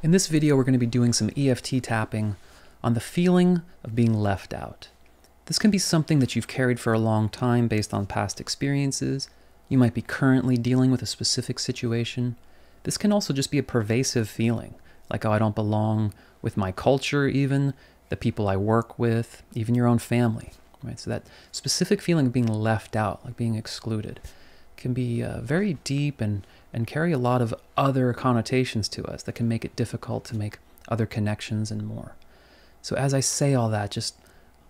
In this video, we're going to be doing some EFT tapping on the feeling of being left out. This can be something that you've carried for a long time based on past experiences. You might be currently dealing with a specific situation. This can also just be a pervasive feeling, like, oh, I don't belong with my culture, even the people I work with, even your own family. Right? So that specific feeling of being left out, like being excluded, can be uh, very deep and and carry a lot of other connotations to us that can make it difficult to make other connections and more. So, as I say all that, just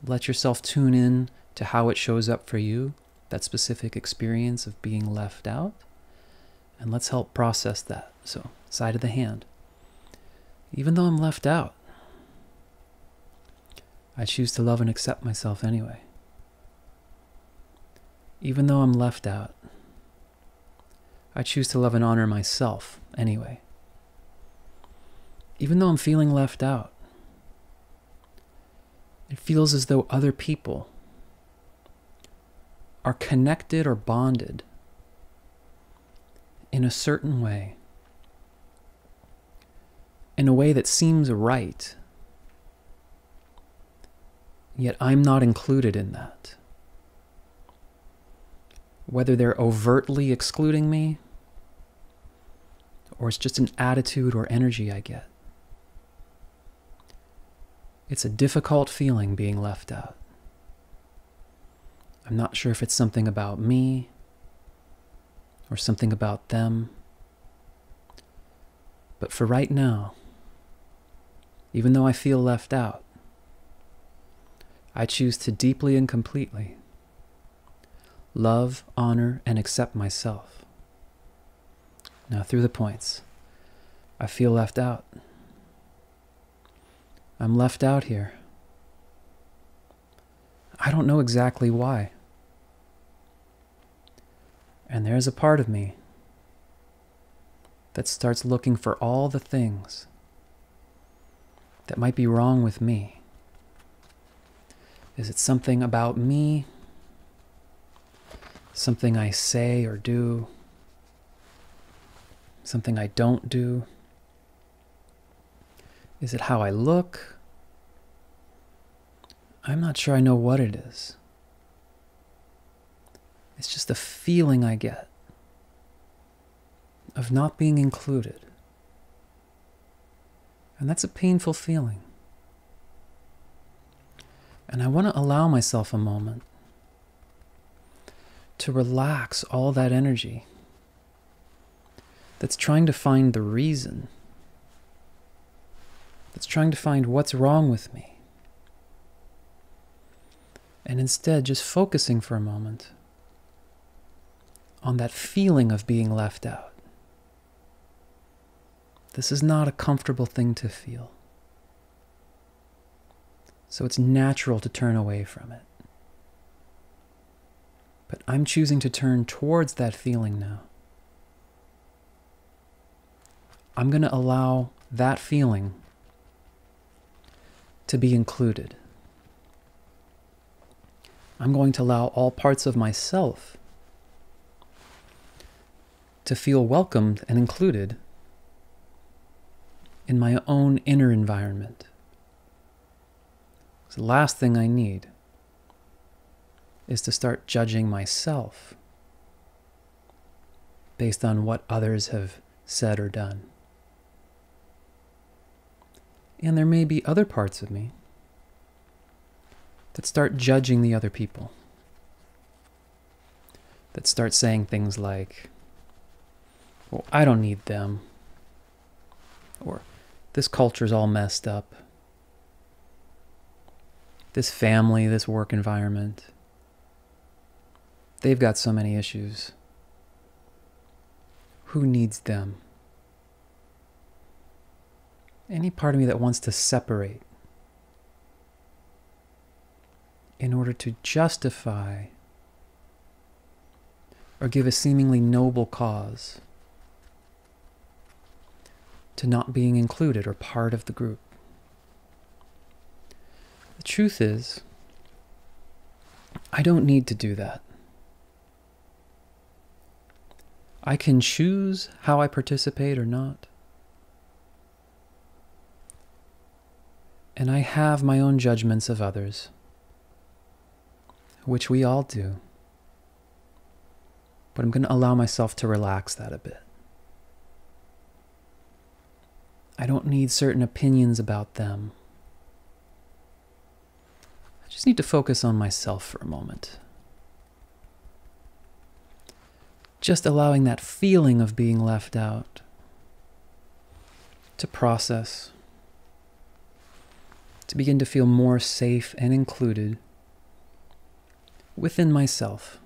let yourself tune in to how it shows up for you, that specific experience of being left out, and let's help process that. So, side of the hand. Even though I'm left out, I choose to love and accept myself anyway. Even though I'm left out, I choose to love and honor myself anyway. Even though I'm feeling left out, it feels as though other people are connected or bonded in a certain way, in a way that seems right, yet I'm not included in that. Whether they're overtly excluding me or it's just an attitude or energy I get. It's a difficult feeling being left out. I'm not sure if it's something about me or something about them. But for right now, even though I feel left out, I choose to deeply and completely love, honor, and accept myself. Now, through the points, I feel left out. I'm left out here. I don't know exactly why. And there's a part of me that starts looking for all the things that might be wrong with me. Is it something about me? Something I say or do? Something I don't do? Is it how I look? I'm not sure I know what it is. It's just a feeling I get of not being included. And that's a painful feeling. And I want to allow myself a moment to relax all that energy that's trying to find the reason, that's trying to find what's wrong with me. And instead, just focusing for a moment on that feeling of being left out. This is not a comfortable thing to feel. So it's natural to turn away from it. But I'm choosing to turn towards that feeling now. I'm going to allow that feeling to be included. I'm going to allow all parts of myself to feel welcomed and included in my own inner environment. The last thing I need is to start judging myself based on what others have said or done. And there may be other parts of me that start judging the other people, that start saying things like, well, I don't need them, or this culture's all messed up, this family, this work environment, they've got so many issues. Who needs them? Any part of me that wants to separate in order to justify or give a seemingly noble cause to not being included or part of the group. The truth is, I don't need to do that. I can choose how I participate or not. And I have my own judgments of others, which we all do. But I'm going to allow myself to relax that a bit. I don't need certain opinions about them. I just need to focus on myself for a moment. Just allowing that feeling of being left out to process, to begin to feel more safe and included within myself.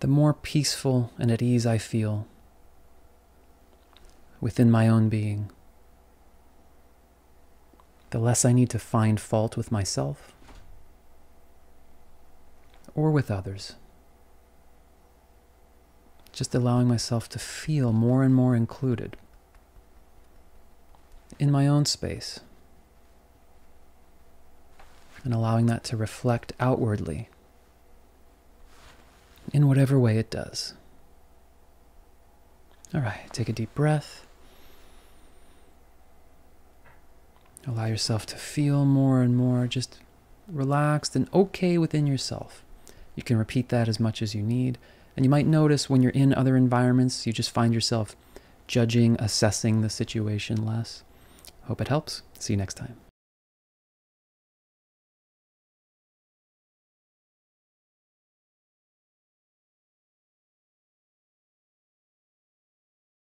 The more peaceful and at ease I feel within my own being, the less I need to find fault with myself or with others. Just allowing myself to feel more and more included in my own space and allowing that to reflect outwardly in whatever way it does. All right, take a deep breath. Allow yourself to feel more and more just relaxed and okay within yourself. You can repeat that as much as you need. And you might notice when you're in other environments, you just find yourself judging, assessing the situation less. Hope it helps. See you next time.